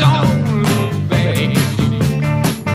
don't.